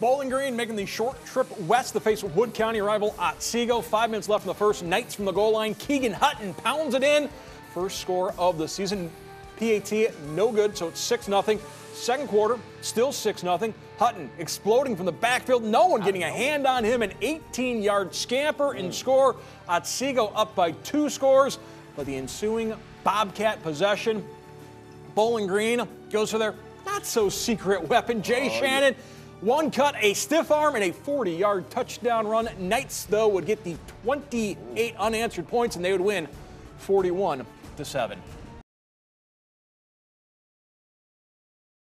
Bowling Green making the short trip west to face Wood County rival Otsego. Five minutes left in the first. Knights from the goal line. Keegan Hutton pounds it in. First score of the season. PAT no good, so it's 6 0. Second quarter, still 6 0. Hutton exploding from the backfield. No one getting a hand on him. An 18 yard scamper and mm. score. Otsego up by two scores. But the ensuing Bobcat possession. Bowling Green goes for their not so secret weapon. Jay oh, Shannon. One cut, a stiff arm, and a 40 yard touchdown run. Knights, though, would get the 28 unanswered points and they would win 41 to 7.